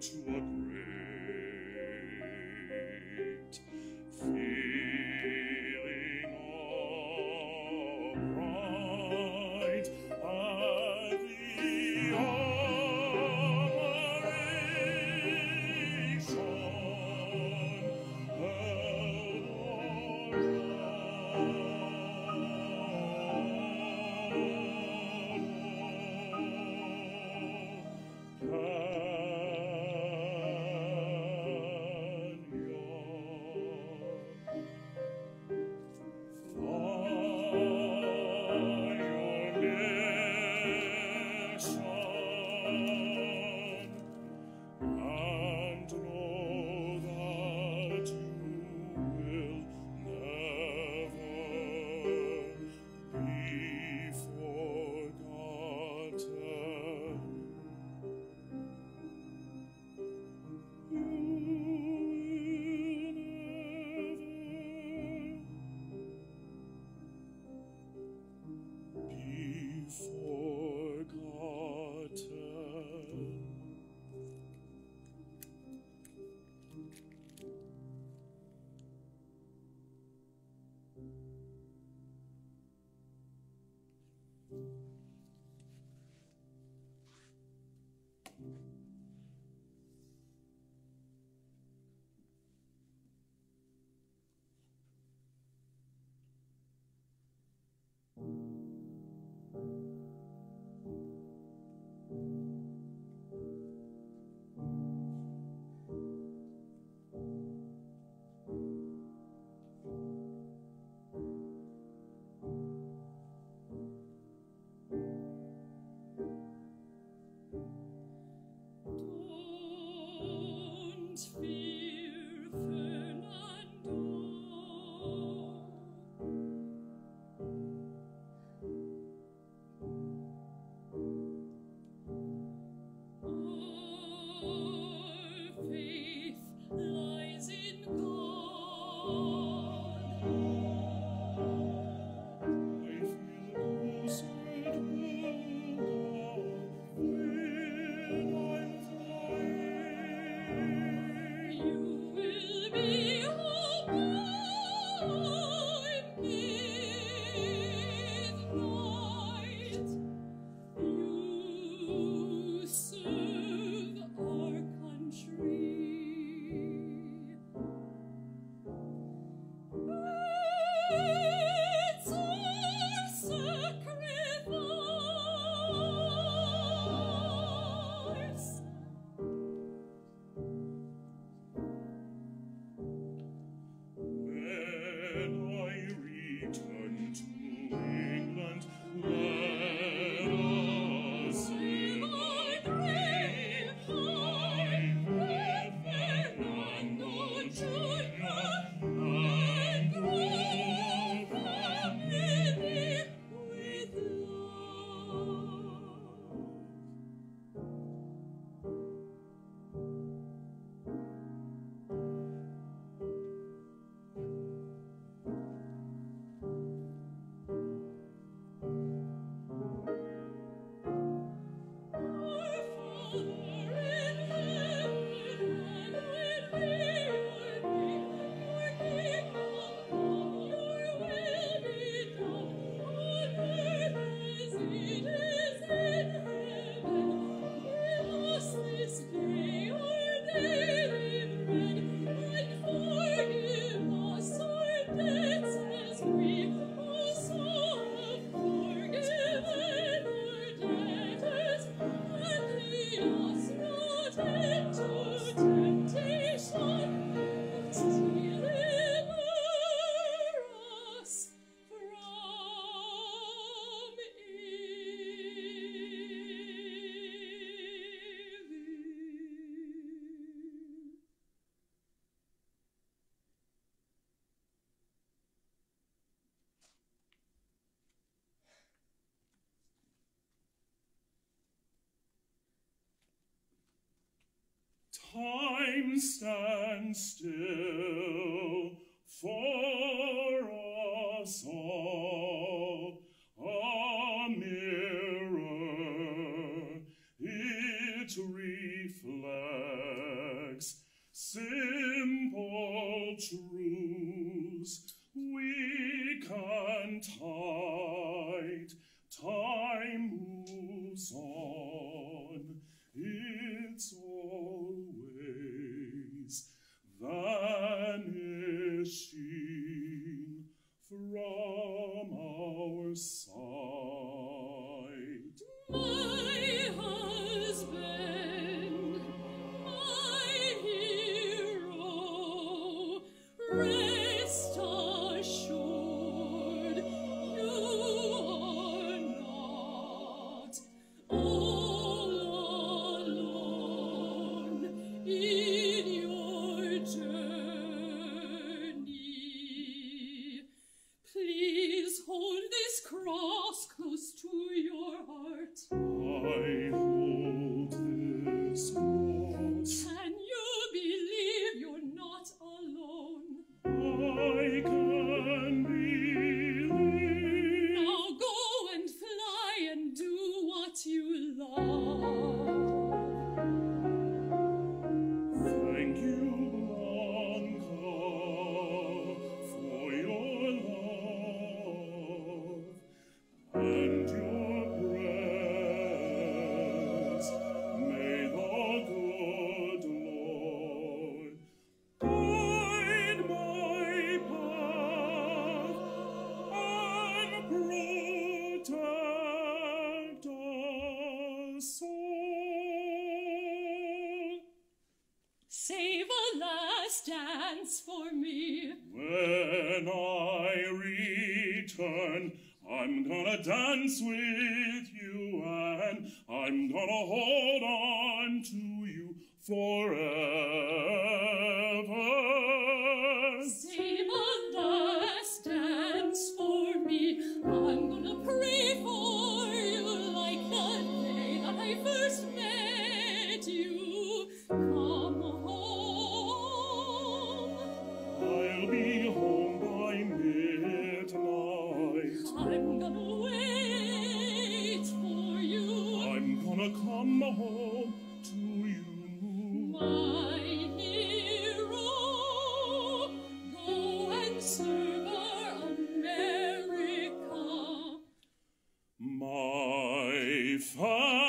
to time stands still for us all. A mirror, it reflects simple truths we can't hide. Time moves on. Deus dance with you, and I'm gonna hold on to you forever. if I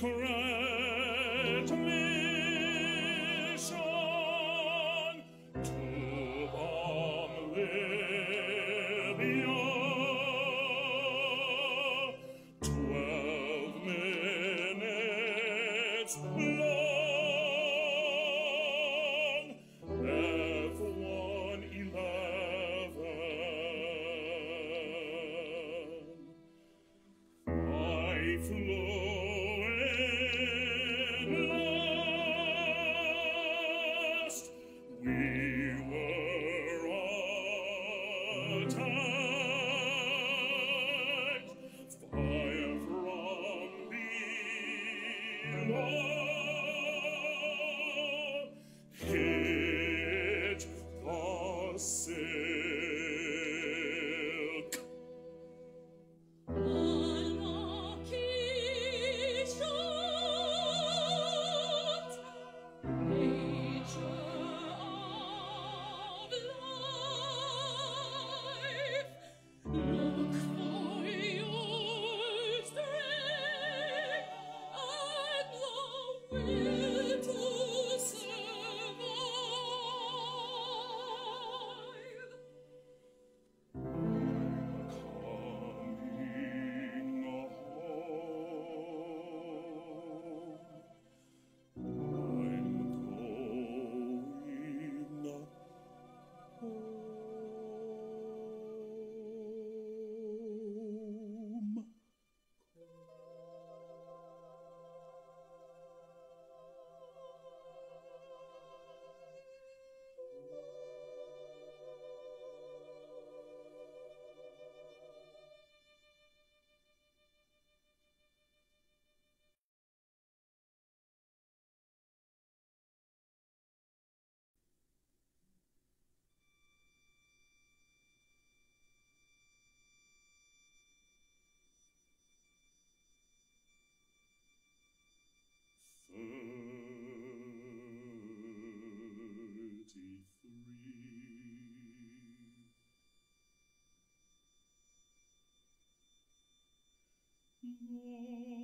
corrupt. Can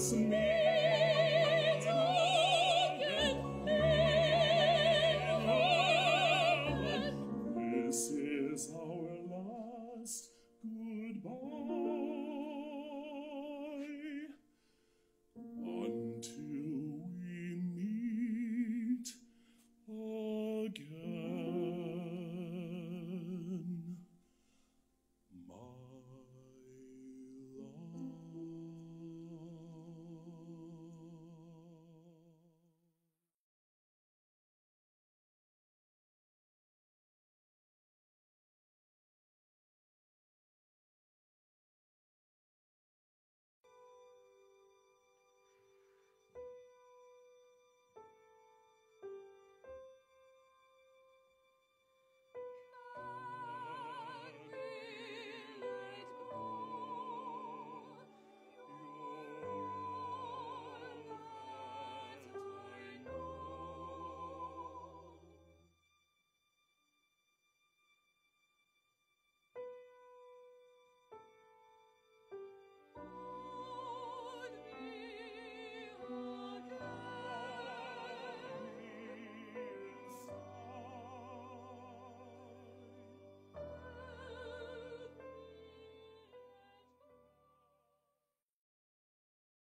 me.